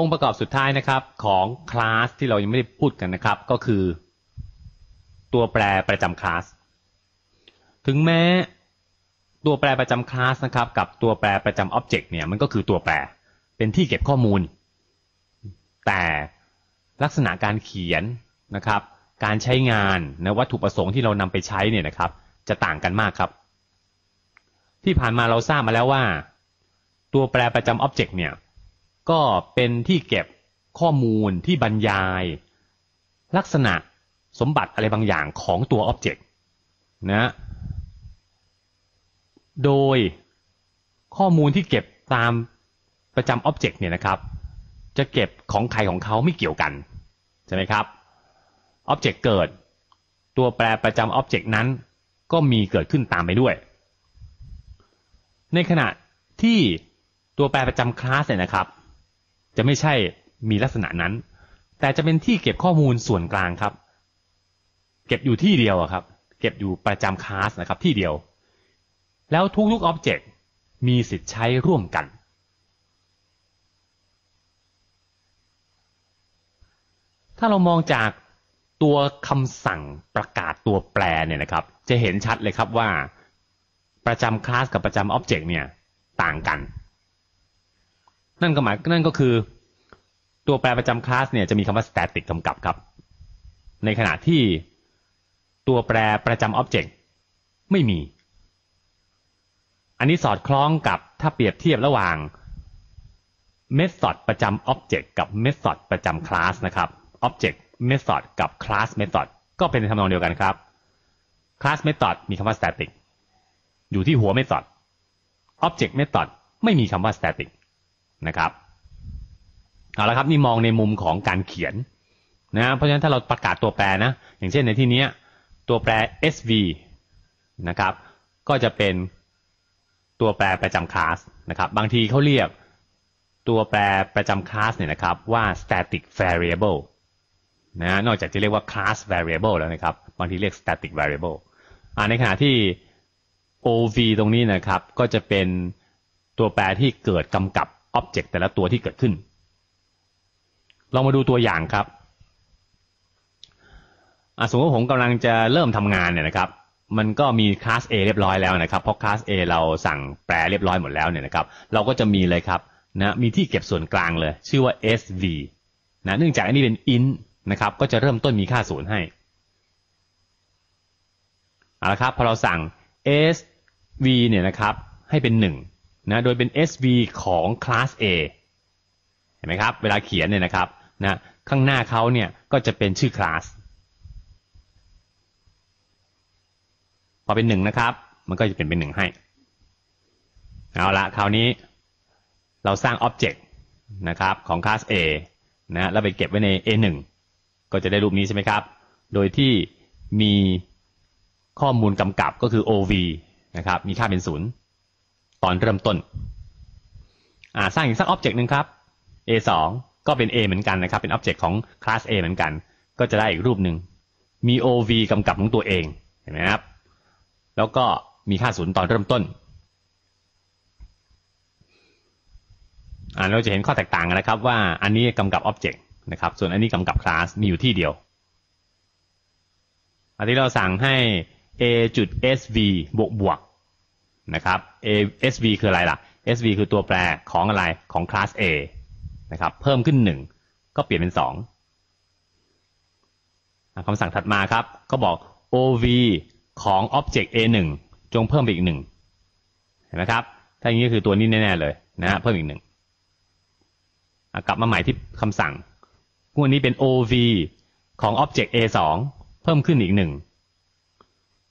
องค์ประกอบสุดท้ายนะครับของคลาสที่เรายังไม่ได้พูดกันนะครับ ก็คือ ตัวแปรประจำคลาส ถึงแม้ตัวแปรประจำคลาสนะครับ กับตัวแปรประจำอ็อบเจกต์เนี่ยมันก็คือตัวแปรเป็นที่เก็บข้อมูล แต่ลักษณะการเขียนนะครับ การใช้งานนะวัตถุประสงค์ที่เรานำไปใช้เนี่ยนะครับ จะต่างกันมากครับ ที่ผ่านมาเราทราบมาแล้วว่า ตัวแปรประจำ object เนี่ย ก็เป็นที่เก็บข้อมูลที่บรรยาย ลักษณะสมบัติอะไรบางอย่างของตัว object นะโดยข้อมูลที่เก็บตามประจำ object เนี่ยนะครับ จะเก็บของใครของเขาไม่เกี่ยวกันใช่ไหมครับ object เกิด ตัวแปรประจำ object นั้น ก็มีเกิดขึ้นตามไปด้วย ในขณะที่ตัวแปรประจำคลาสเนี่ยนะครับ จะไม่ใช่มีลักษณะนั้น แต่จะเป็นที่เก็บข้อมูลส่วนกลางครับ เก็บอยู่ที่เดียวครับ เก็บอยู่ประจำคลาสนะครับที่เดียว แล้วทุกๆอ็อบเจกต์มีสิทธิ์ใช้ร่วมกัน ถ้าเรามองจากตัวคำสั่งประกาศตัวแปรเนี่ยนะครับ จะเห็นชัดเลยครับว่า ประจำคลาสกับประจำอ็อบเจกต์เนี่ยต่างกัน นั่นก็หมายนั่นก็คือ ตัวแปรประจำคลาสเนี่ยจะมีคำว่า static กำกับครับ ในขณะที่ตัวแปรประจำอ็อบเจกต์ไม่มี อันนี้สอดคล้องกับถ้าเปรียบเทียบระหว่าง method ประจำ object กับ method ประจำ class นะครับ object method กับ class method ก็เป็นทำนองเดียวกันครับ class method มีคำว่า static อยู่ที่หัว method object method ไม่มีคำว่า static นะครับเอาละครับนี่มองในมุมของการเขียนนะเพราะฉะนั้นถ้าเราประกาศตัวแปรนะอย่างเช่นในที่นี้ตัวแปร sv นะครับก็จะเป็นตัวแปรประจำคลาสนะครับบางทีเขาเรียกตัวแปรประจำคลาสเนี่ยนะครับว่า static variable นะนอกจากจะเรียกว่า class variable แล้วนะครับบางทีเรียก static variable อ่าในขณะที่ ov ตรงนี้นะครับก็จะเป็นตัวแปรที่เกิดกำกับ object แต่ละตัวที่เกิดขึ้นลองมาดูตัวอย่างครับสมมติว่าผมกำลังจะเริ่มทำงานเนี่ยนะครับ มันก็มีคลาส A เรียบร้อยแล้วนะครับ เพราะคลาส A เราสั่งแปลเรียบร้อยหมดแล้วเนี่ยนะครับ เราก็จะมีเลยครับนะมีที่เก็บส่วนกลางเลย ชื่อว่า sv นะเนื่องจากอันนี้เป็น int นะครับ ก็จะเริ่มต้นมีค่าศูนย์ให้เอาละครับพอเราสั่ง sv เนี่ยนะครับให้เป็นห นะโดยเป็น sv ของคลาส A เห็นไหมครับ เวลาเขียนเนี่ยนะครับนะข้างหน้าเขาเนี่ยก็จะเป็นชื่อคลาสพอเป็นหนึ่งนะครับ มันก็จะเป็นเป็นหนึ่งให้ เอาละคราวนี้เราสร้างอ็อบเจกต์นะครับของคลาส A นะแล้วไปเก็บไว้ใน A1 ก็จะได้รูปนี้ใช่ไหมครับ โดยที่มีข้อมูลกำกับก็คือ OV นะครับ มีค่าเป็นศูนย์ ตอนเริ่มต้น อ่าสร้างอีกสักอ็อบเจกต์หนึ่งครับ A2 ก็เป็น A เหมือนกันนะครับ เป็นอ็อบเจกต์ของคลาส A เหมือนกัน ก็จะได้อีกรูปหนึ่งมี OV กำกับของตัวเองเห็นไหมครับ แล้วก็มีค่าศูนย์ตอนเริ่มต้นอ่าเราจะเห็นข้อแตกต่างกันนะครับ ว่าอันนี้กำกับ Object นะครับ ส่วนอันนี้กำกับ Class มีอยู่ที่เดียวอันนี้เราสั่งให้ a จุด sv บวกบวก นะครับ a sv คืออะไรล่ะ sv คือตัวแปรของอะไรของ class a นะครับเพิ่มขึ้นหนึ่งก็เปลี่ยนเป็นสองคำสั่งถัดมาครับ ก็บอก ov ของ object a หนึ่งจงเพิ่มไปอีกหนึ่งเห็นไหมครับ ถ้าอย่างนี้คือตัวนี้แน่ๆเลยนะเพิ่มอีกหนึ่งกลับมาใหม่ที่คำสั่งพวกนี้เป็น ov ของ object a สองเพิ่มขึ้นอีกหนึ่ง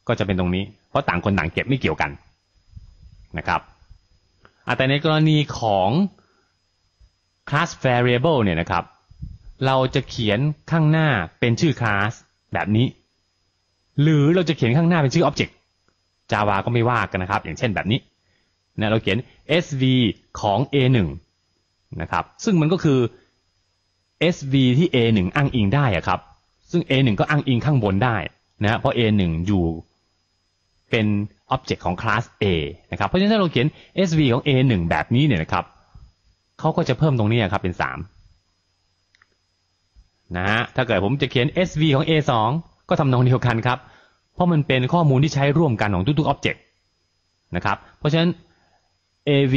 ก็จะเป็นตรงนี้ เพราะต่างคนต่างเก็บไม่เกี่ยวกัน นะครับแต่ในกรณีของ class variable เนี่ยนะครับ เราจะเขียนข้างหน้าเป็นชื่อ class แบบนี้ หรือเราจะเขียนข้างหน้าเป็นชื่อ object Java ก็ไม่ว่ากันนะครับ อย่างเช่นแบบนี้นะเราเขียน sv ของ a1 นะครับ ซึ่งมันก็คือ sv ที่ a1 อ้างอิงได้อะครับ ซึ่ง a1 ก็อ้างอิงข้างบนได้นะ เพราะ a1 อยู่เป็น object ของ class A นะครับ เพราะฉะนั้นถ้าเราเขียน sv ของ a1 แบบนี้เนี่ยนะครับเขาก็จะเพิ่มตรงนี้ครับเป็นนะฮะ ถ้าเกิดผมจะเขียน sv ของ a 2ก็ทำนองเดียวกันครับ เพราะมันเป็นข้อมูลที่ใช้ร่วมกันของทุกๆ object นะครับ เพราะฉะนั้น av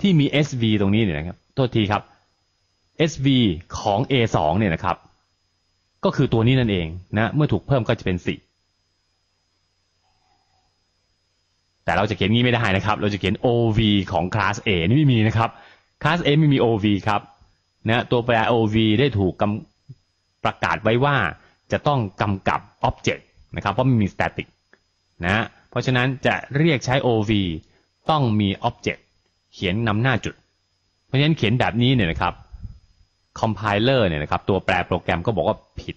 ที่มี sv ตรงนี้เนี่ยนะครับ โทษทีครับ sv ของ a 2เนี่ยนะครับ ก็คือตัวนี้นั่นเองนะ เมื่อถูกเพิ่มก็จะเป็น 4 แต่เราจะเขียนงี้ไม่ได้นะครับ เราจะเขียน ov ของ class A นี่ไม่มีนะครับ class A ไม่มี ov ครับนะตัวแปร ov ได้ถูกกำประกาศไว้ว่าจะต้องกำกับ object นะครับ เพราะมันมี static นะเพราะฉะนั้นจะเรียกใช้ ov ต้องมี object เขียนนำหน้าจุด เพราะฉะนั้นเขียนแบบนี้เนี่ยนะครับ compiler เนี่ยนะครับ ตัวแปรโปรแกรมก็บอกว่าผิด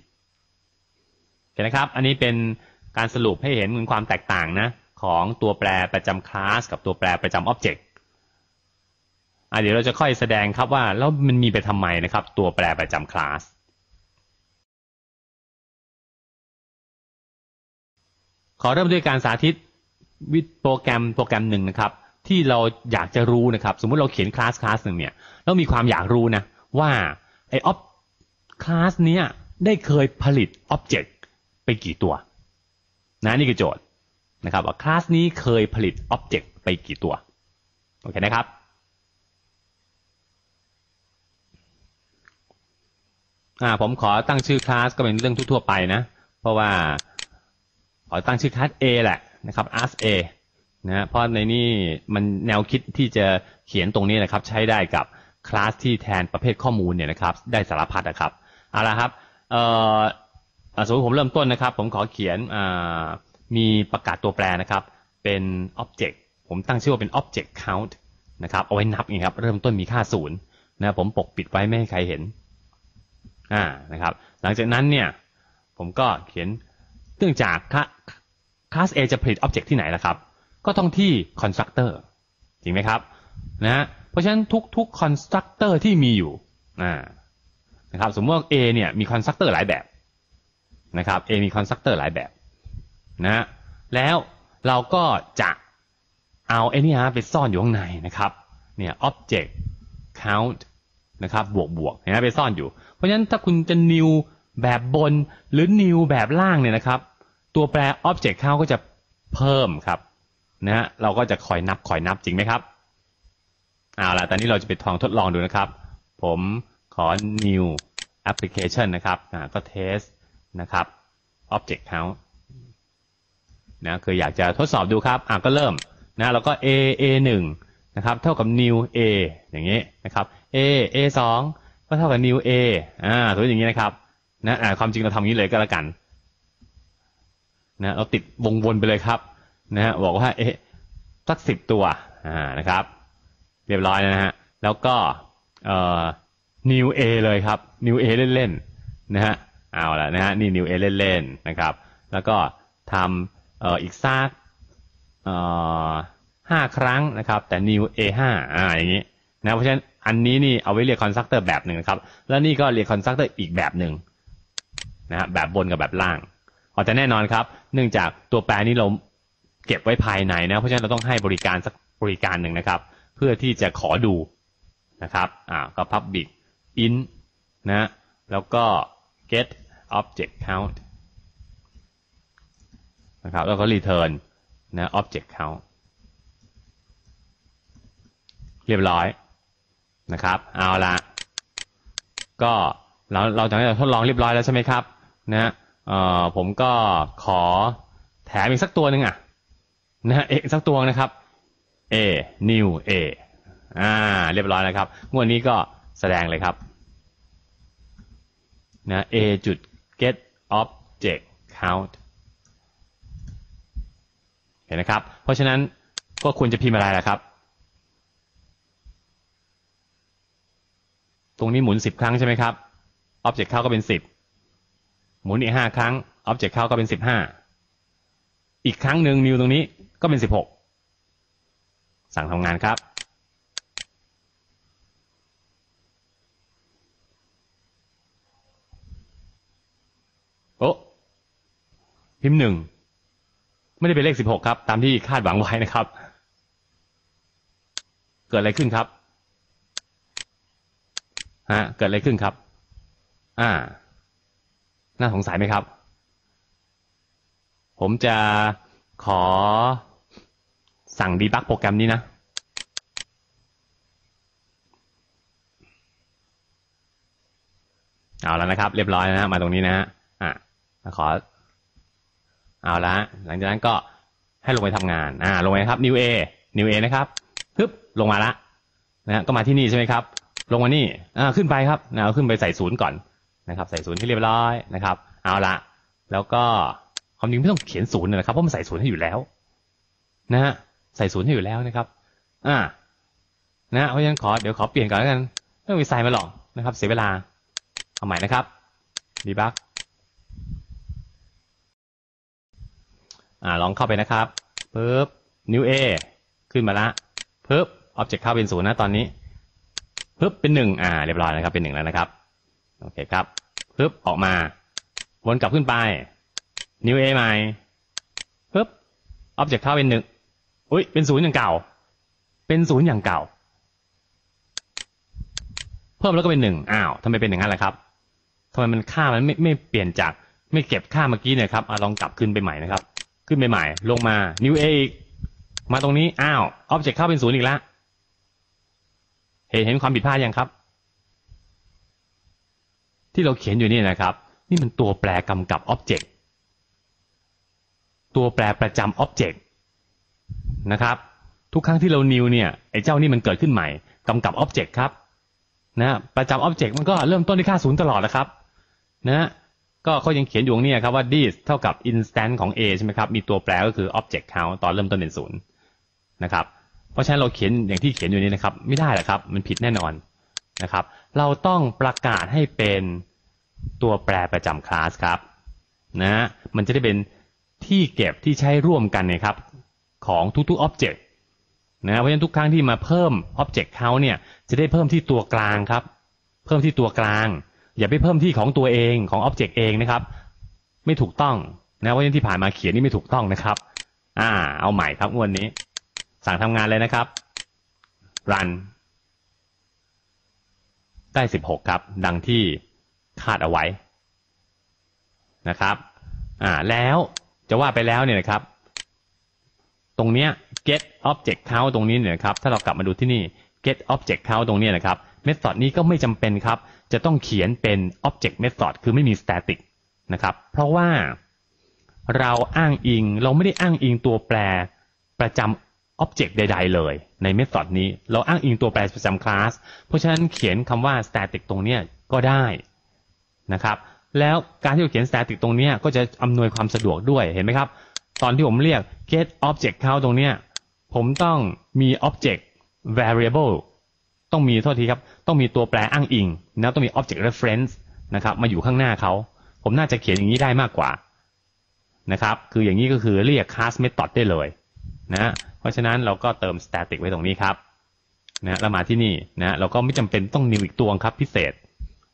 เห็นนะครับ อันนี้เป็นการสรุปให้เห็นถึงความแตกต่างนะ ของตัวแปรประจำคลาสกับตัวแปรประจำ object อะเดี๋ยวเราจะค่อยแสดงครับว่าแล้วมันมีไปทำไมนะครับ ตัวแปรประจำคลาสขอเริ่มด้วยการสาธิตวิดโปรแกรมโปรแกรมหนึ่งนะครับ ที่เราอยากจะรู้นะครับ สมมุติเราเขียนคลาสคลาสหนึ่งเนี่ยเรามีความอยากรู้นะว่าไอออบคลาสเนี้ยได้เคยผลิตอ็อบเจกต์ไปกี่ตัว นะนี่คือโจทย์ นะครับว่าคลาสนี้เคยผลิตอ็อบเจกต์ไปกี่ตัวโอเคนะครับอ่าผมขอตั้งชื่อคลาสก็เป็นเรื่องทั่วๆไปนะ เพราะว่าขอตั้งชื่อคลาส A แหละนะครับ as A นะเพราะในนี้มันแนวคิดที่จะเขียนตรงนี้นะครับ ใช้ได้กับคลาสที่แทนประเภทข้อมูลเนี่ยนะครับ ได้สารพัดนะครับเอาละครับเอ่อสมมติผมเริ่มต้นนะครับ ผมขอเขียนอ่า มีประกาศตัวแปรนะครับ เป็น object ผมตั้งชื่อว่าเป็น object count นะครับ เอาไว้นับไงครับ เริ่มต้นมีค่าศูนย์นะผมปกปิดไว้ไม่ให้ใครเห็นอ่านะครับ หลังจากนั้นเนี่ยผมก็เขียนเนื่องจากคลาส A จะผลิต object ที่ไหนล่ะครับ ก็ต้องที่ constructor จริงไหมครับนะเพราะฉะนั้นทุกๆ constructor ที่มีอยู่นะครับ สมมติว่า A เนี่ยมี constructor หลายแบบนะครับ A มี constructor หลายแบบ นะ แล้วเราก็จะเอาไอ้นี่ฮะไปซ่อนอยู่ข้างในนะครับ เนี่ย object count นะครับ บวกบวกเห็นไหมไปซ่อนอยู่ เพราะฉะนั้นถ้าคุณจะ new แบบบนหรือ new แบบล่างเนี่ยนะครับ ตัวแปร object count ก็จะเพิ่มครับนะฮะเราก็จะคอยนับคอยนับจริงไหมครับเอาละตอนนี้เราจะไปทองทดลองดูนะครับ ผมขอ new application นะครับก็ test นะครับ object count นะคืออยากจะทดสอบดูครับอ่าก็เริ่มนะแล้วก็ a a 1นะครับเท่ากับ new a อย่างนี้นะครับ a a 2ก็เท่ากับ new a อ่าตัวอย่างนี้นะครับนะอ่าความจริงเราทำอย่างนี้เลยก็แล้วกันนะเราติดวงวนไปเลยครับนะฮะบอกว่าเอ๊ะสักสิบตัวอ่านะครับ เรียบร้อยนะฮะแล้วก็เอ่อ new a เลยครับ new a เล่นๆนะฮะเอาละนะฮะนี่ new a เล่นๆนะครับ แล้วก็ทำ อ่ออีกซักเอ่อห้าครั้งนะครับ แต่ new a ห้าอ่าอย่างนี้นะเพราะฉะนั้นอันนี้นี่เอาไว้เรียก constructor แบบหนึ่งนะครับแล้วนี่ก็เรียก constructor อีกแบบหนึ่งนะฮะแบบบนกับแบบล่างอ๋อแต่แน่นอนครับ เนื่องจากตัวแปรนี้เราเก็บไว้ภายในนะเพราะฉะนั้นเราต้องให้บริการสักบริการหนึ่งนะครับ เพื่อที่จะขอดูนะครับอ่าก็ public int นะแล้วก็ get object count นะครับ แล้วก็ return นะ object count เรียบร้อยนะครับ เอาละก็เราเราจากนั้นเราทดลองเรียบร้อยแล้วใช่ไหมครับนะเอ่อผมก็ขอแถมอีกสักตัวหนึ่งอะนะฮะอีกสักตัวนะครับ A new A อ่าเรียบร้อยแล้วครับงวดนี้ก็แสดงเลยครับนะ A จุด get object count เห็นนะครับ เพราะฉะนั้นก็ควรจะพิมพ์อะไรล่ะครับ ตรงนี้หมุนสิบครั้งใช่ไหมครับ object count ก็เป็นสิบหมุนอีกห้าครั้ง object count ก็เป็นสิบห้าอีกครั้งหนึ่ง new ตรงนี้ก็เป็นสิบหกสั่งทำงานครับ โอ้พิมพ์หนึ่ง ไม่ได้เป็นเลขสิบหกครับ ตามที่คาดหวังไว้นะครับ เกิดอะไรขึ้นครับฮะเกิดอะไรขึ้นครับ อ่า น่าสงสัยไหมครับ ผมจะขอสั่งดีบักโปรแกรมนี้นะเอาแล้วนะครับ เรียบร้อยนะฮะมาตรงนี้นะฮะอะขอ เอาละหลังจากนั้นก็ให้ลงไปทำงานอ่าลงไปครับ new a new a นะครับฮึบลงมาละนะฮะก็มาที่นี่ใช่ไหมครับ ลงมานี่อ่าขึ้นไปครับนะเอาขึ้นไปใส่ศูนย์ก่อนนะครับ ใส่ศูนย์ที่เรียบร้อยนะครับ เอาละแล้วก็ความจริงไม่ต้องเขียนศูนย์นะครับเพราะมันใส่ศูนย์ให้อยู่แล้ว นะฮะใส่ศูนย์ให้อยู่แล้วนะครับ อ่า นะเพราะฉะนั้นขอเดี๋ยวขอเปลี่ยนก่อนแล้วกันไม่ต้องไปใส่มาหรอกนะครับ เสียเวลาเอาใหม่นะครับดีบัก อ่าลองเข้าไปนะครับปึ๊บ new a ขึ้นมาละปึ๊บ object เข้าเป็นศูนย์นะตอนนี้ปึ๊บเป็นหนึ่งอ่าเรียบร้อยนะครับเป็นหนึ่งแล้วนะครับโอเคครับปึ๊บออกมาวนกลับขึ้นไป new a ใหม่ปึ๊บ object เข้าเป็นหนึ่งอุ้ยเป็นศูนย์อย่างเก่า เป็นศูนย์อย่างเก่า เพิ่มแล้วก็เป็นหนึ่งอ้าวทำไมเป็นอย่างนั้นล่ะครับทำไมมันค่ามันไม่ไม่เปลี่ยนจากไม่เก็บค่าเมื่อกี้เนี่ยครับอลองกลับขึ้นไปใหม่นะครับ ขึ้นใหม่ๆลงมา new a อีก มาตรงนี้ อ้าว object เข้าเป็นศูนย์อีกแล้วเห็นเห็นความผิดพลาดยังครับ ที่เราเขียนอยู่นี่นะครับ นี่มันตัวแปรกำกับ object ตัวแปรประจำ object นะครับ ทุกครั้งที่เรา new เนี่ยไอ้เจ้านี่มันเกิดขึ้นใหม่กำกับ object ครับนะประจำ object มันก็เริ่มต้นที่ค่าศูนย์ตลอดนะครับ นะ ก็เขายังเขียนอยู่ตรงนี้ครับว่า this เท่ากับ instant ของ a ใช่ไหมครับ มีตัวแปรก็คือ object count ตอนเริ่มต้นเป็นศูนย์นะครับ เพราะฉะนั้นเราเขียนอย่างที่เขียนอยู่นี้นะครับ ไม่ได้หรอกครับ มันผิดแน่นอนนะครับ เราต้องประกาศให้เป็นตัวแปรประจำคลาสครับนะมันจะได้เป็นที่เก็บที่ใช้ร่วมกันนะครับของทุกๆ object นะเพราะฉะนั้นทุกครั้งที่มาเพิ่ม object count เนี่ยจะได้เพิ่มที่ตัวกลางครับ เพิ่มที่ตัวกลาง อย่าไปเพิ่มที่ของตัวเองของ object เองนะครับ ไม่ถูกต้องนะเพราะฉะนั้นที่ผ่านมาเขียนนี่ไม่ถูกต้องนะครับ อ่า เอาใหม่ครับวดนี้ สั่งทำงานเลยนะครับ run ได้สิบหกครับ ดังที่คาดเอาไว้นะครับ อ่า แล้วจะว่าไปแล้วเนี่ยนะครับ ตรงเนี้ย get object count ตรงนี้เนี่ยนะครับ ถ้าเรากลับมาดูที่นี่ get object count ตรงนี้นะครับ method นี้ก็ไม่จำเป็นครับ จะต้องเขียนเป็น object method คือไม่มี static นะครับ เพราะว่าเราอ้างอิงเราไม่ได้อ้างอิงตัวแปรประจำ object ใด ๆ เลย ใน method นี้ เราอ้างอิงตัวแปรประจำ class เพราะฉะนั้นเขียนคำว่า static ตรงเนี้ยก็ได้นะครับแล้วการที่เราเขียน static ตรงเนี้ก็จะอำนวยความสะดวกด้วยเห็นไหมครับ ตอนที่ผมเรียก get object count ตรงเนี้ยผมต้องมี object variable ต้องมีโทษทีครับ ต้องมีตัวแปรอ้างอิงแล้วต้องมี object reference นะครับ มาอยู่ข้างหน้าเขา ผมน่าจะเขียนอย่างนี้ได้มากกว่านะครับ คืออย่างนี้ก็คือเรียก class method ได้เลยนะเพราะฉะนั้นเราก็เติม static ไว้ตรงนี้ครับนะแล้วมาที่นี่นะเราก็ไม่จำเป็นต้อง new อีกตัวครับพิเศษ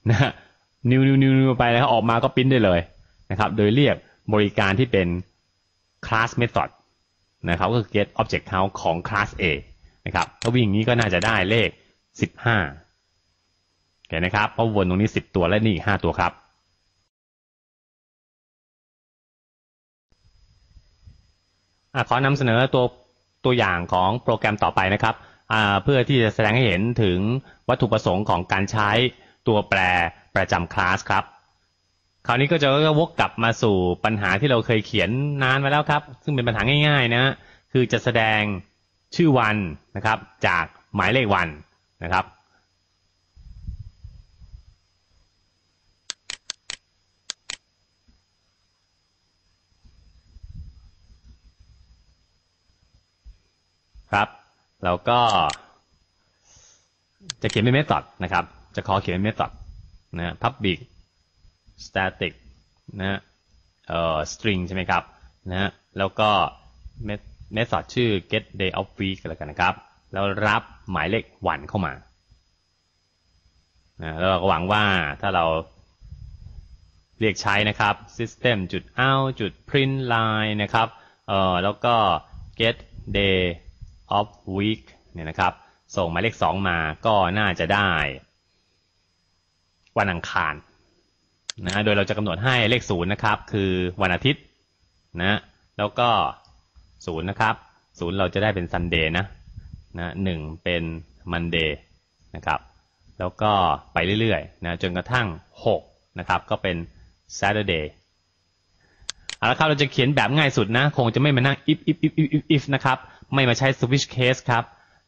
นะ new new new new ไปแล้วออกมาก็ปิ้นได้เลยนะครับ โดยเรียกบริการที่เป็น class method นะครับก็คือ get object count ของ class A นะครับถ้าวิ่งอย่างนี้ก็น่าจะได้เลข 15เห็นนะครับเพราะวนตรงนี้10ตัวและนี่อีก5ตัวครับอขอนำเสนอตัวตัวอย่างของโปรแกรมต่อไปนะครับเพื่อที่จะแสดงให้เห็นถึงวัตถุประสงค์ของการใช้ตัวแปรประจำคลาสครับ คราวนี้ก็จะวกกลับมาสู่ปัญหาที่เราเคยเขียนนานมาแล้วครับ ซึ่งเป็นปัญหาง่ายๆนะคือจะแสดงชื่อวันนะครับจากหมายเลขวัน นะครับ ครับ แล้วก็ จะเขียนเป็น method นะครับ จะขอเขียนเป็น method นะ public static นะเอ่อ string ใช่ไหมครับนะแล้วก็ method ชื่อ get day of week กันแล้วกันนะครับ แล้วรับหมายเลขวันเข้ามาแล้วเราก็หวังว่าถ้าเราเรียกใช้นะครับ system จุด out จุด print line นะครับเอ่อแล้วก็ get day of week เนี่ยนะครับ ส่งหมายเลขสองมาก็น่าจะได้ วันอังคารนะโดยเราจะกำหนดให้เลขศูนย์นะครับ คือวันอาทิตย์นะแล้วก็ศูนย์นะครับศูนย์เราจะได้เป็น Sunday นะ นะหนึ่งเป็น Monday นะครับ แล้วก็ไปเรื่อยๆนะจนกระทั่งหกนะครับ ก็เป็น Saturday เอาละครับเราจะเขียนแบบง่ายสุดนะ คงจะไม่มานั่ง if if if if if นะครับ ไม่มาใช้ switch case ครับ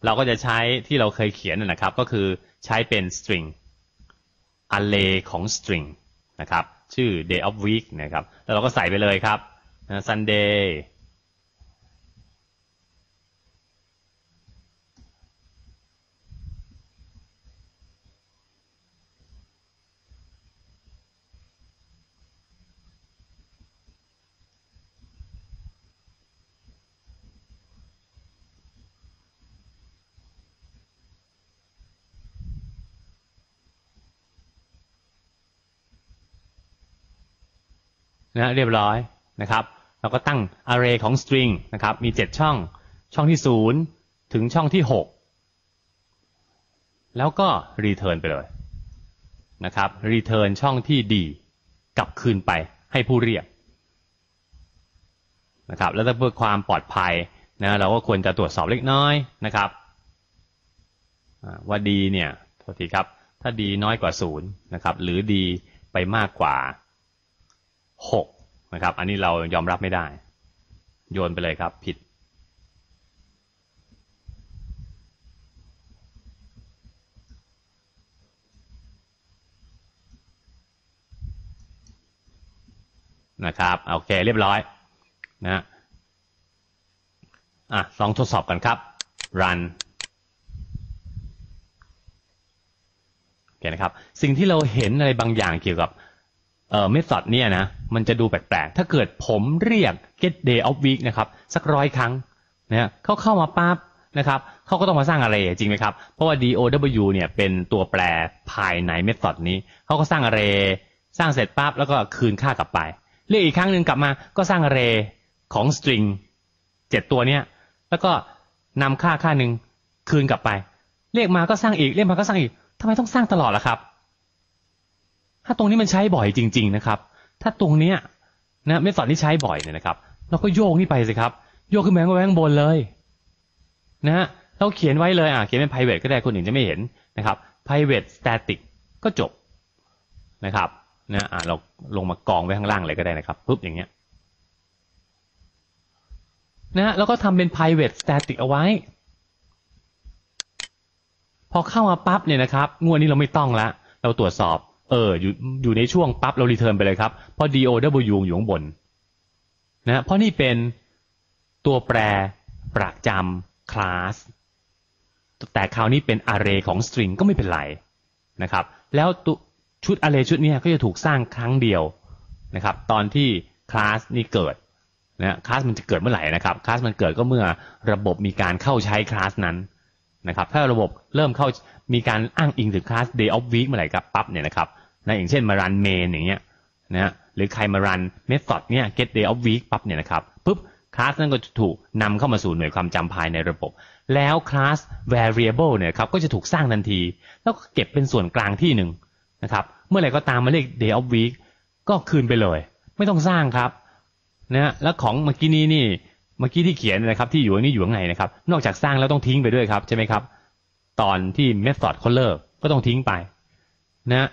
เราก็จะใช้ที่เราเคยเขียนนะครับ ก็คือใช้เป็น string array ของ string นะครับ ชื่อ day of week นะครับ แล้วเราก็ใส่ไปเลยครับ Sunday นะเรียบร้อยนะครับ เราก็ตั้ง array ของ string นะครับ มี 7 ช่อง ช่องที่ 0 ถึงช่องที่ 6 แล้วก็ return ไปเลยนะครับ return ช่องที่ดีกลับคืนไปให้ผู้เรียกนะครับ แล้วเพื่อความปลอดภัยนะเราก็ควรจะตรวจสอบเล็กน้อยนะครับว่าดีเนี่ยโทษทีครับ ถ้าดีน้อยกว่า 0 นะครับ หรือดีไปมากกว่า หกนะครับ อันนี้เรายอมรับไม่ได้ โยนไปเลยครับ ผิด นะครับโอเคเรียบร้อยนะอะลองทดสอบกันครับ run โอเคนะครับ สิ่งที่เราเห็นอะไรบางอย่างเกี่ยวกับ เอ่อเมธอดเนี่ยนะมันจะดูแปลกๆ ถ้าเกิดผมเรียก get day of week นะครับสักร้อยครั้งนะเขาเข้ามาปั๊บนะครับเขาก็ต้องมาสร้างอะไรจริงไหมครับ เพราะว่า dow เนี่ยเป็นตัวแปรภายในเมธอดนี้ เขาก็สร้างอะไรสร้างเสร็จปั๊บแล้วก็คืนค่ากลับไป เรียกอีกครั้งหนึ่งกลับมาก็สร้างอะไรของ string เจ็ดตัวเนี้ยแล้วก็นำค่าค่าหนึ่งคืนกลับไป เรียกมาก็สร้างอีกเรียกมาก็สร้างอีกทำไมต้องสร้างตลอดล่ะครับ ถ้าตรงนี้มันใช้บ่อยจริง ๆนะครับ ถ้าตรงเนี้ยนะเมธอดที่ใช้บ่อยเนี่ยนะครับ เราก็โยกนี่ไปสิครับ โยกขึ้นไปข้างบนเลย นะฮะเราเขียนไว้เลยอะเขียนเป็น private ก็ได้คนอื่นจะไม่เห็นนะครับ private static ก็จบนะครับนะอะเราลงมากองไว้ข้างล่างเลยก็ได้นะครับปุ๊บอย่างเงี้ยนะแล้วก็ทำเป็น private static เอาไว้ พอเข้ามาปั๊บเนี่ยนะครับงวดนี้เราไม่ต้องละ เราตรวจสอบ เอออยู่อยู่ในช่วงปั๊บเรา return ไปเลยครับ เพราะ DOW อยู่ข้างบนนะเพราะนี่เป็นตัวแปรประจำคลาสแต่คราวนี้เป็น array ของ string ก็ไม่เป็นไรนะครับ แล้วชุด array ชุดนี้ก็จะถูกสร้างครั้งเดียวนะครับ ตอนที่คลาสนี้เกิดนะคลาสมันจะเกิดเมื่อไหร่นะครับคลาสมันเกิดก็เมื่อระบบมีการเข้าใช้คลาสนั้น นะครับถ้าระบบเริ่มเข้ามีการอ้างอิงถึงคลาส day of week เมื่อไหร่ครับปั๊บเนี่ยนะครับนะอย่างเช่นมารัน main อย่างเงี้ยนะฮะหรือใครมารัน method เนี่ย get day of week ปั๊บเนี่ยนะครับปุ๊บคลาสนั้นก็จะถูกนำเข้ามาสู่หน่วยความจำภายในระบบ แล้วคลาส variable เนี่ยครับก็จะถูกสร้างทันที แล้วก็เก็บเป็นส่วนกลางที่หนึ่งนะครับเมื่อไหร่ก็ตามมาเรียก day of week ก็คืนไปเลย ไม่ต้องสร้างครับนะแล้วของเมื่อกี้นี้นี่ มื่อกี้ที่เขียนนะครับที่อยู่นี่อยู่ข้างนะครับ นอกจากสร้างแล้วต้องทิ้งไปด้วยครับใช่ไหมครับ ตอนที่เมธอดเขาเลิกก็ต้องทิ้งไป นะ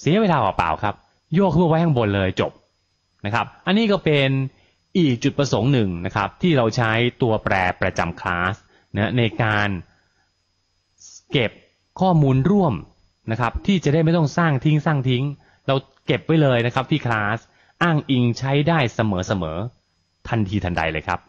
เสียเวลาเปล่าครับ โยกขึ้นมาไว้ข้างบนเลยจบนะครับ อันนี้ก็เป็นอีกจุดประสงค์หนึ่งนะครับ ที่เราใช้ตัวแปรประจำคลาสนะในการเก็บข้อมูลร่วมนะครับ ที่จะได้ไม่ต้องสร้างทิ้งสร้างทิ้ง เราเก็บไว้เลยนะครับที่คลาสอ้างอิงใช้ได้เสมอๆ ทันทีทันใดเลยครับ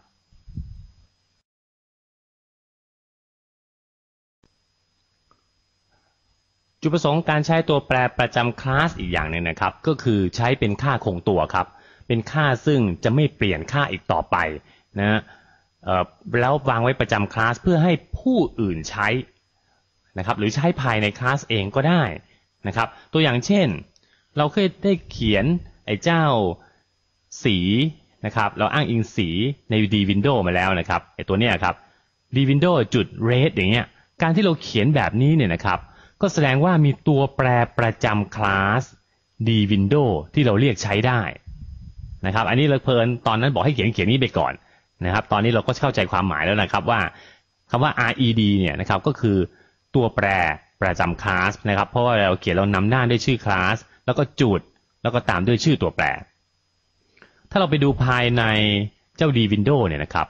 จุดประสงค์การใช้ตัวแปรประจำคลาสอีกอย่างหนึ่งนะครับ ก็คือใช้เป็นค่าคงตัวครับ เป็นค่าซึ่งจะไม่เปลี่ยนค่าอีกต่อไปนะแล้ววางไว้ประจำคลาสเพื่อให้ผู้อื่นใช้นะครับ หรือใช้ภายในคลาสเองก็ได้นะครับ ตัวอย่างเช่น เราเคยได้เขียนไอ้เจ้าสี นะครับ เราอ้างอิงสีใน d window มาแล้วนะครับไอ้ตัวเนี้ยครับ d window จุด red อย่างเงี้ย การที่เราเขียนแบบนี้เนี่ยนะครับ ก็แสดงว่ามีตัวแปรประจำคลาส D window ที่เราเรียกใช้ได้นะครับ อันนี้เราเพลินตอนนั้นบอกให้เขียนเขียนนี้ไปก่อนนะครับ ตอนนี้เราก็เข้าใจความหมายแล้วนะครับว่าคำว่า red เนี่ยนะครับก็คือตัวแปรประจำคลาสนะครับ เพราะว่าเราเขียนเรานำหน้าด้วยชื่อคลาสแล้วก็จุดแล้วก็ตามด้วยชื่อตัวแปร ถ้าเราไปดูภายในเจ้า D window เนี่ยนะครับ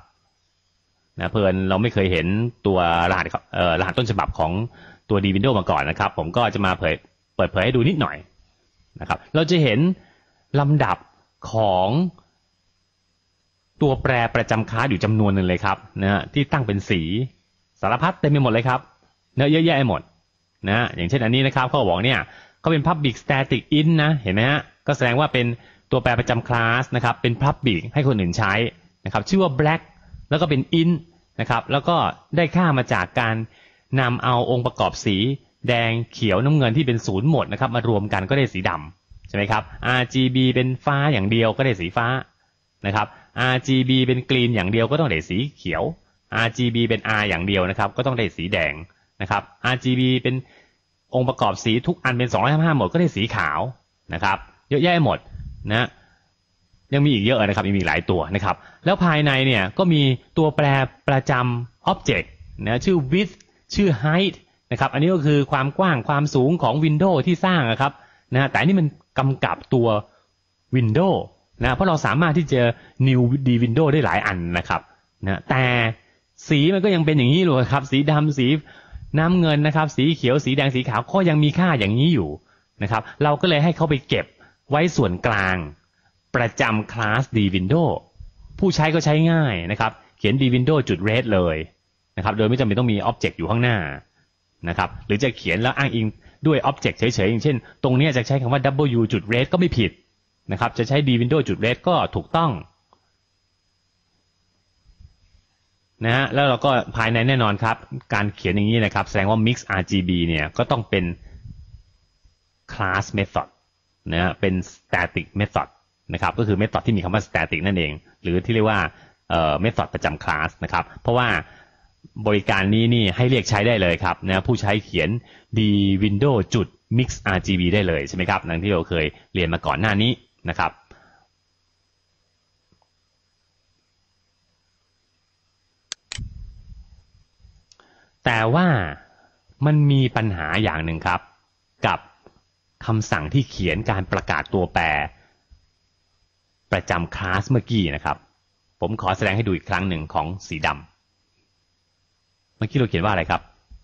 นะเพลินเราไม่เคยเห็นตัวรหัสรหัสต้นฉบับของตัว D window มาก่อนนะครับ ผมก็จะมาเผยเปิดเผยให้ดูนิดหน่อยนะครับ เราจะเห็นลำดับของตัวแปรประจำคลาอยู่จำนวนหนึ่งเลยครับนะฮะที่ตั้งเป็นสีสารพัดเต็มไปหมดเลยครับเนื้อเยอะแยะหมดนะอย่างเช่นอันนี้นะครับเขาบอกเนี่ยก็เป็น public static in นะเห็นไหมฮะก็แสดงว่าเป็น ตัวแปรประจำคลาสนะครับเป็น public ให้คนอื่นใช้นะครับชื่อว่า black แล้วก็เป็น in นะครับแล้วก็ได้ค่ามาจากการนำเอาองค์ประกอบสีแดงเขียวน้ำเงินที่เป็นศูนย์หมดนะครับมารวมกันก็ได้สีดำใช่ไหมครับ RGB เป็นฟ้าอย่างเดียวก็ได้สีฟ้านะครับ RGB เป็นกรีนอย่างเดียวก็ต้องได้สีเขียว RGB เป็น R อย่างเดียวนะครับ ก็ต้องได้สีแดงนะครับ RGB เป็นองค์ประกอบสีทุกอันเป็น255หมดก็ได้สีขาวนะครับ เยอะแยะหมด นะยังมีอีกเยอะนะครับยังมีหลายตัวนะครับ แล้วภายในเนี่ยก็มีตัวแปรประจำ object นะชื่อ width ชื่อ height นะครับ อันนี้ก็คือความกว้างความสูงของ Windows ที่สร้างนะครับนะแต่อันนี้มันกำกับตัว Windows นะเพราะเราสามารถที่จะ new d window ได้หลายอันนะครับนะแต่สีมันก็ยังเป็นอย่างนี้เลยครับ สีดำสีน้ำเงินนะครับ สีเขียวสีแดงสีขาวก็ยังมีค่าอย่างนี้อยู่นะครับ เราก็เลยให้เขาไปเก็บ ไว้ส่วนกลาง ประจำคลาส d window ผู้ใช้ก็ใช้ง่ายนะครับ เขียน d window จุด red เลยนะครับโดยไม่จำเป็นต้องมี object อยู่ข้างหน้านะครับหรือจะเขียนแล้วอ้างอิงด้วย object เฉยๆ อย่างเช่น ตรงนี้จะใช้คำว่า w จุด red ก็ไม่ผิดนะครับจะใช้ d window จุด red ก็ถูกต้องนะฮะแล้วเราก็ภายในแน่นอนครับ การเขียนอย่างนี้นะครับ แสดงว่า mix RGB เนี่ยก็ต้องเป็น class method นะเป็น static method นะครับก็คือ method ที่มีคำว่า static นั่นเอง หรือที่เรียกว่าเอ่อ method ประจำ class นะครับเพราะว่าบริการนี้นี่ให้เรียกใช้ได้เลยครับนะผู้ใช้เขียน d window จุด mix RGB ได้เลยใช่ไหมครับดังที่เราเคยเรียนมาก่อนหน้านี้นะครับแต่ว่ามันมีปัญหาอย่างหนึ่งครับ คำสั่งที่เขียนการประกาศตัวแปร ประจำคลาสเมื่อกี้นะครับ ผมขอแสดงให้ดูอีกครั้งหนึ่งของสีดำเมื่อกี้เราเขียนว่าอะไรครับ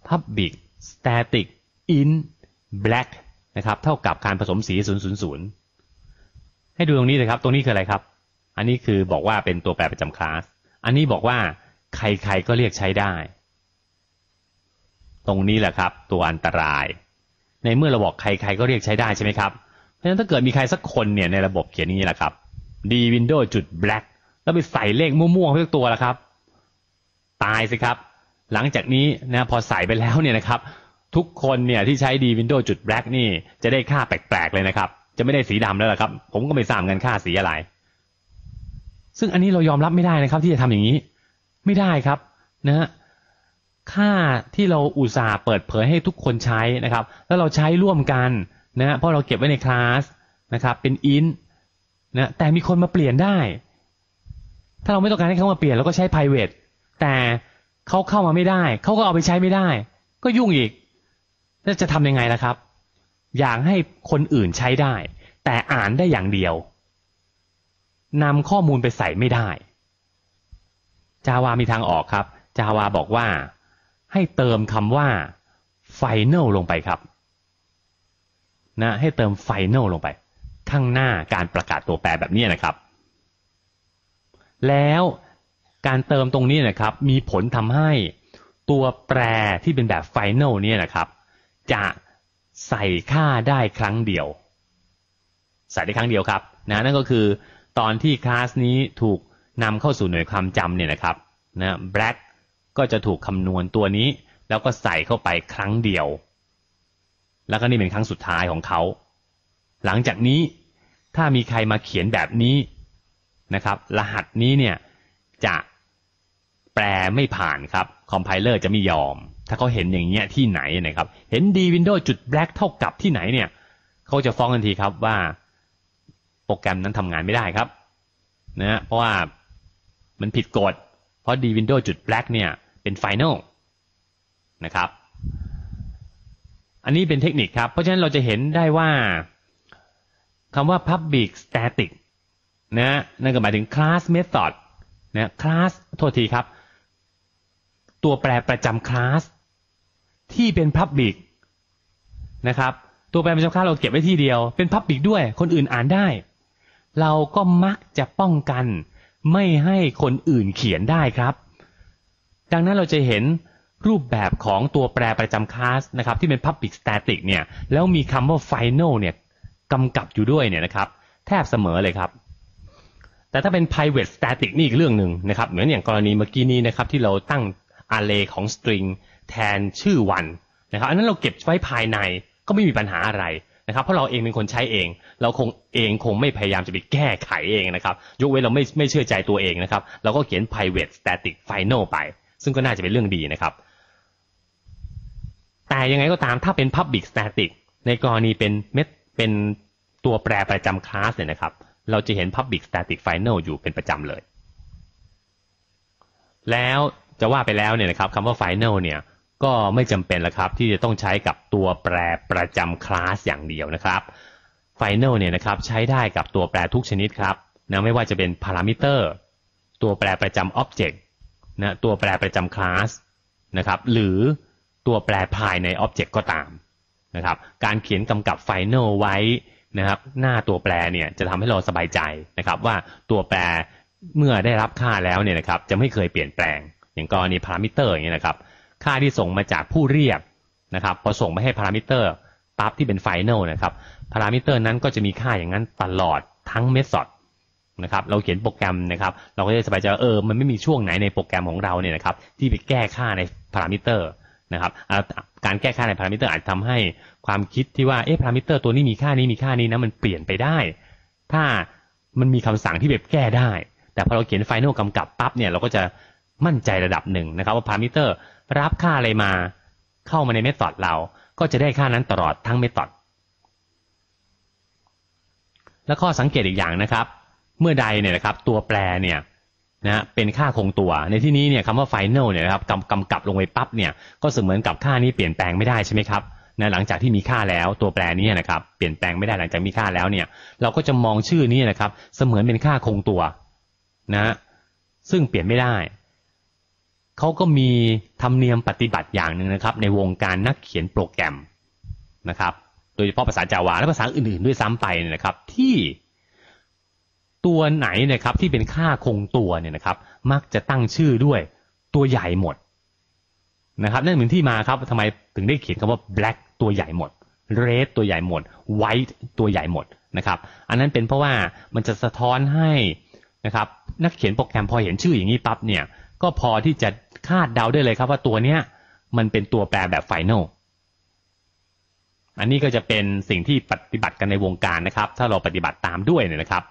public static in black นะครับเท่ากับการผสมสี 000 ให้ดูตรงนี้เลยครับ ตรงนี้คืออะไรครับ อันนี้คือบอกว่าเป็นตัวแปรประจำคลาส อันนี้บอกว่าใครๆก็เรียกใช้ได้ ตรงนี้แหละครับ ตัวอันตราย ในเมื่อเราบอกใครๆก็เรียกใช้ได้ใช่ไหมครับ เพราะฉะนั้นถ้าเกิดมีใครสักคนเนี่ยในระบบเขียนอย่างนี้แหละครับ d window จุด black แล้วไปใส่เลขมั่วๆเพื่อตัวละครับ ตายสิครับ หลังจากนี้นะพอใส่ไปแล้วเนี่ยนะครับ ทุกคนเนี่ยที่ใช้ d window จุด black นี่จะได้ค่าแปลกๆเลยนะครับ จะไม่ได้สีดำแล้วละครับ ผมก็ไม่ทราบกันค่าสีอะไร ซึ่งอันนี้เรายอมรับไม่ได้นะครับ ที่จะทำอย่างนี้ ไม่ได้ครับนะฮะ ค่าที่เราอุตส่าห์เปิดเผยให้ทุกคนใช้นะครับ แล้วเราใช้ร่วมกันนะเพราะเราเก็บไว้ในคลาสนะครับ เป็นอินนะแต่มีคนมาเปลี่ยนได้ ถ้าเราไม่ต้องการให้เขามาเปลี่ยนเราก็ใช้ private แต่เขาเข้ามาไม่ได้ เขาก็เอาไปใช้ไม่ได้ ก็ยุ่งอีกแล้วจะทำยังไงล่ะครับ อยากให้คนอื่นใช้ได้ แต่อ่านได้อย่างเดียวนำข้อมูลไปใส่ไม่ได้ จาวามีทางออกครับ จาวาบอกว่า ให้เติมคำว่า final ลงไปครับนะให้เติม final ลงไป ข้างหน้าการประกาศตัวแปรแบบนี้นะครับ แล้วการเติมตรงนี้นะครับ มีผลทำให้ตัวแปรที่เป็นแบบ final เนี่ยนะครับ จะใส่ค่าได้ครั้งเดียว ใส่ได้ครั้งเดียวครับนะนั่นก็คือตอนที่คลาสนี้ถูกนำเข้าสู่หน่วยความจำเนี่ยนะครับนะ black ก็จะถูกคำนวณตัวนี้ แล้วก็ใส่เข้าไปครั้งเดียว แล้วก็นี่เป็นครั้งสุดท้ายของเขา หลังจากนี้ถ้ามีใครมาเขียนแบบนี้นะครับ รหัสนี้เนี่ยจะแปลไม่ผ่านครับคอมไพเลอร์จะไม่ยอม ถ้าเขาเห็นอย่างเงี้ยที่ไหนนะครับ เห็น d window จุด black เท่ากับที่ไหนเนี่ยเขาจะฟ้องทันทีครับว่าโปรแกรมนั้นทำงานไม่ได้ครับนะเพราะว่ามันผิดกฎ เพราะ d window จุด black เนี่ย เป็น final นะครับ อันนี้เป็นเทคนิคครับ เพราะฉะนั้นเราจะเห็นได้ว่าคำว่า public static นะนั่นก็หมายถึง class method นะ class โทษทีครับ ตัวแปรประจำ class ที่เป็น public นะครับ ตัวแปรประจำ class เราเก็บไว้ที่เดียว เป็น public ด้วย คนอื่นอ่านได้ เราก็มักจะป้องกัน ไม่ให้คนอื่นเขียนได้ครับ ดังนั้นเราจะเห็นรูปแบบของตัวแปรประจำคลาสนะครับที่เป็น public static เนี่ยแล้วมีคำว่า final เนี่ยกำกับอยู่ด้วยเนี่ยนะครับแทบเสมอเลยครับ แต่ถ้าเป็น private static นี่อีกเรื่องหนึ่งนะครับเหมือนอย่างกรณีเมื่อกี้นี้นะครับที่เราตั้ง array ของ string แทนชื่อวันนะครับอันนั้นเราเก็บไว้ภายในก็ไม่มีปัญหาอะไรนะครับเพราะเราเองเป็นคนใช้เอง เราคงเองคงไม่พยายามจะไปแก้ไขเองนะครับยกเว้นเราไม่ไม่เชื่อใจตัวเองนะครับเราก็เขียน private static final ไป ซึ่งก็น่าจะเป็นเรื่องดีนะครับ แต่ยังไงก็ตามถ้าเป็น public static ในกรณีเป็นเม็ดเป็นตัวแปรประจำคลาสเนี่ยนะครับ เราจะเห็น public static final อยู่เป็นประจำเลย แล้วจะว่าไปแล้วเนี่ยนะครับคำว่า final เนี่ยก็ไม่จำเป็นละครับที่จะต้องใช้กับตัวแปรประจำคลาสอย่างเดียวนะครับ final เนี่ยนะครับใช้ได้กับตัวแปรทุกชนิดครับนะไม่ว่าจะเป็น parameter ตัวแปรประจำ object นะตัวแปรประจำคลาสนะครับหรือตัวแปรภายใน object ก็ตามนะครับการเขียนกำกับ final ไว้นะครับหน้าตัวแปรเนี่ยจะทำให้เราสบายใจนะครับว่าตัวแปรเมื่อได้รับค่าแล้วเนี่ยนะครับจะไม่เคยเปลี่ยนแปลง อย่างกรณีพารามิเตอร์อย่างเงี้ยนะครับค่าที่ส่งมาจากผู้เรียกนะครับพอส่งไปให้พารามิเตอร์ปั๊บที่เป็น final นะครับพารามิเตอร์นั้นก็จะมีค่าอย่างนั้นตลอดทั้ง method นะครับเราเขียนโปรแกรมนะครับเราก็จะสบายใจว่าเออมันไม่มีช่วงไหนในโปรแกรมของเราเนี่ยนะครับที่ไปแก้ค่าในพารามิเตอร์นะครับการแก้ค่าในพารามิเตอร์อาจทำให้ความคิดที่ว่าเอ๊ะพารามิเตอร์ตัวนี้มีค่านี้มีค่านี้นะมันเปลี่ยนไปได้ ถ้ามันมีคำสั่งที่แบบแก้ได้ แต่พอเราเขียน final กำกับปั๊บเนี่ยเราก็จะมั่นใจระดับหนึ่งนะครับว่าพารามิเตอร์รับค่าอะไรมาเข้ามาใน method เรา ก็จะได้ค่านั้นตลอดทั้ง methodและข้อสังเกตอีกอย่างนะครับ เมื่อใดเนี่ยนะครับตัวแปรเนี่ยนะเป็นค่าคงตัว ในที่นี้เนี่ยคำว่า final เนี่ยนะครับกำกำกับลงไปปั๊บเนี่ยก็เสมือนกับค่านี้เปลี่ยนแปลงไม่ได้ใช่ไหมครับนะหลังจากที่มีค่าแล้วตัวแปรนี้นะครับเปลี่ยนแปลงไม่ได้หลังจากมีค่าแล้วเนี่ยเราก็จะมองชื่อนี้นะครับเสมือนเป็นค่าคงตัวนะซึ่งเปลี่ยนไม่ได้เขาก็มีธรรมเนียมปฏิบัติอย่างหนึ่งนะครับ ในวงการนักเขียนโปรแกรมนะครับ โดยเฉพาะภาษาจาวาและภาษาอื่นๆ ด้วยซ้ำไปนะครับที่ ตัวไหนนะครับที่เป็นค่าคงตัวเนี่ยนะครับ มักจะตั้งชื่อด้วยตัวใหญ่หมดนะครับนั่นเป็นที่มาครับทำไมถึงได้เขียนคำว่า black ตัวใหญ่หมด red ตัวใหญ่หมด white ตัวใหญ่หมดนะครับอันนั้นเป็นเพราะว่ามันจะสะท้อนให้นะครับนักเขียนโปรแกรมพอเห็นชื่ออย่างนี้ปั๊บเนี่ยก็พอที่จะคาดเดาได้เลยครับว่าตัวเนี้ยมันเป็นตัวแปรแบบไฟแนลอันนี้ก็จะเป็นสิ่งที่ปฏิบัติกันในวงการนะครับ ถ้าเราปฏิบัติตามด้วยเนี่ยนะครับ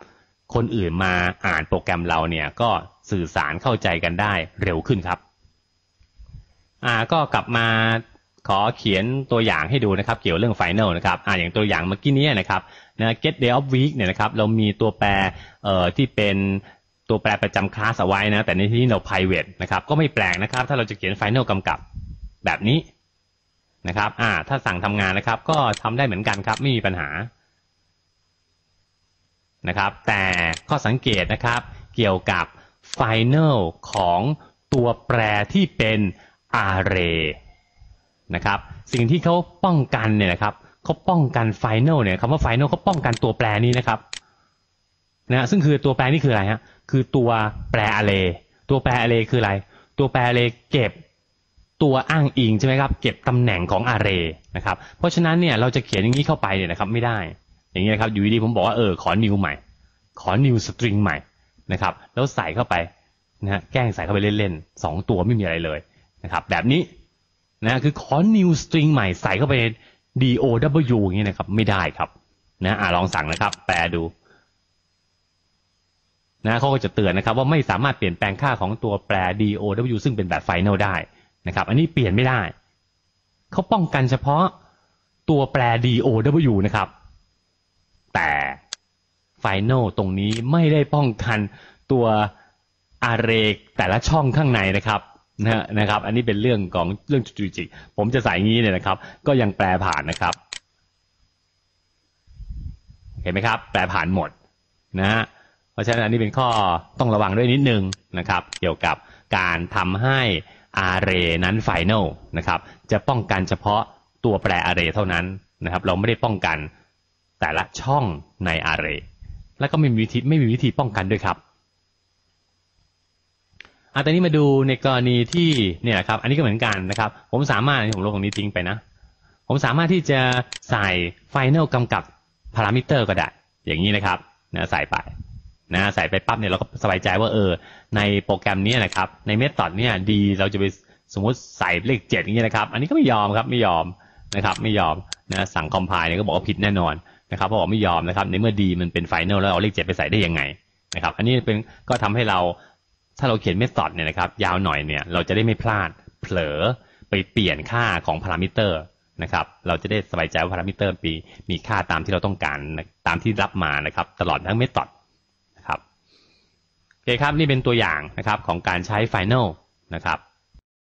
คนอื่นมาอ่านโปรแกรมเราเนี่ยก็สื่อสารเข้าใจกันได้เร็วขึ้นครับอ่าก็กลับมาขอเขียนตัวอย่างให้ดูนะครับ เกี่ยวเรื่อง final นะครับอ่าอย่างตัวอย่างเมื่อกี้นี้นะครับนะ get day of week เนี่ยนะครับเรามีตัวแปรเอ่อที่เป็นตัวแปรประจำคลาสเอาไว้นะ แต่ในที่นี้เรา private นะครับ ก็ไม่แปลกนะครับ ถ้าเราจะเขียน final กำกับแบบนี้นะครับอ่าถ้าสั่งทำงานนะครับ ก็ทำได้เหมือนกันครับ ไม่มีปัญหา นะครับ แต่ข้อสังเกตนะครับ เกี่ยวกับ final ของตัวแปรที่เป็น array นะครับ สิ่งที่เขาป้องกันเนี่ยนะครับเขาป้องกัน final เนี่ยคำว่า final เขาป้องกันตัวแปรนี้นะครับนะซึ่งคือตัวแปรนี่คืออะไรฮะคือตัวแปร array ตัวแปร array คืออะไร ตัวแปร array เก็บตัวอ้างอิงใช่ไหมครับ เก็บตำแหน่งของ array นะครับ เพราะฉะนั้นเนี่ยเราจะเขียนอย่างนี้เข้าไปเนี่ยนะครับไม่ได้ อย่างนี้นะครับอยู่ดีผมบอกว่าเออขอ new ใหม่ ขอ new string ใหม่นะครับแล้วใส่เข้าไปนะฮะแกล้งใส่เข้าไปเล่นๆสองตัวไม่มีอะไรเลยนะครับแบบนี้นะคือขอ new string ใหม่ใส่เข้าไป dow อย่างนี้นะครับไม่ได้ครับนะอ่าลองสั่งนะครับ แปลดูนะเขาก็จะเตือนนะครับว่าไม่สามารถเปลี่ยนแปลงค่าของตัวแปร dow ซึ่งเป็นแบบ final ได้นะครับ อันนี้เปลี่ยนไม่ได้ เขาป้องกันเฉพาะตัวแปร dow นะครับ แต่ Final ตรงนี้ไม่ได้ป้องกันตัวอาร์เรกแต่ละช่องข้างในนะครับนะนะครับ อันนี้เป็นเรื่องของเรื่องจุจิกผมจะใส่งี้เนี่ยนะครับ ก็ยังแปลผ่านนะครับ เห็นไหมครับ แปลผ่านหมดนะฮะเพราะฉะนั้นอันนี้เป็นข้อต้องระวังด้วยนิดนึงนะครับ เกี่ยวกับการทำให้ array นั้น final นะครับ จะป้องกันเฉพาะตัวแปร array เท่านั้นนะครับ เราไม่ได้ป้องกัน แต่ละช่องใน array แล้วก็ไม่มีวิธีไม่มีวิธีป้องกันด้วยครับอาตอนนี้มาดูในกรณีที่เนี่ยครับ อันนี้ก็เหมือนกันนะครับ ผมสามารถผมลบตรงนี้ทิ้งไปนะ ผมสามารถที่จะใส่ final กำกับพารามิเตอร์ก็ได้ อย่างนี้นะครับนะใส่ไปนะใส่ไปปั๊บเนี่ยเราก็สบายใจว่าเออ ในโปรแกรมนี้นะครับ ใน method เนี่ย d เราจะไปสมมติใส่เลขเจ็ดอย่างนี้นะครับ อันนี้ก็ไม่ยอมครับไม่ยอมนะครับ ไม่ยอมนะสั่ง compile เนี่ยก็บอกว่าผิดแน่นอน นะครับเพราะไม่ยอมนะครับในเมื่อ d มันเป็น final แล้วเอาเลขเจ็ดไปใส่ได้ยังไงนะครับ อันนี้เป็นก็ทำให้เราถ้าเราเขียน method เนี่ยนะครับยาวหน่อยเนี่ยเราจะได้ไม่พลาดเผลอไปเปลี่ยนค่าของพารามิเตอร์นะครับ เราจะได้สบายใจว่า parameter d มีค่าตามที่เราต้องการตามที่รับมานะครับ ตลอดทั้ง method นะครับโอเคครับนี่เป็นตัวอย่างนะครับของการใช้ Final นะครับ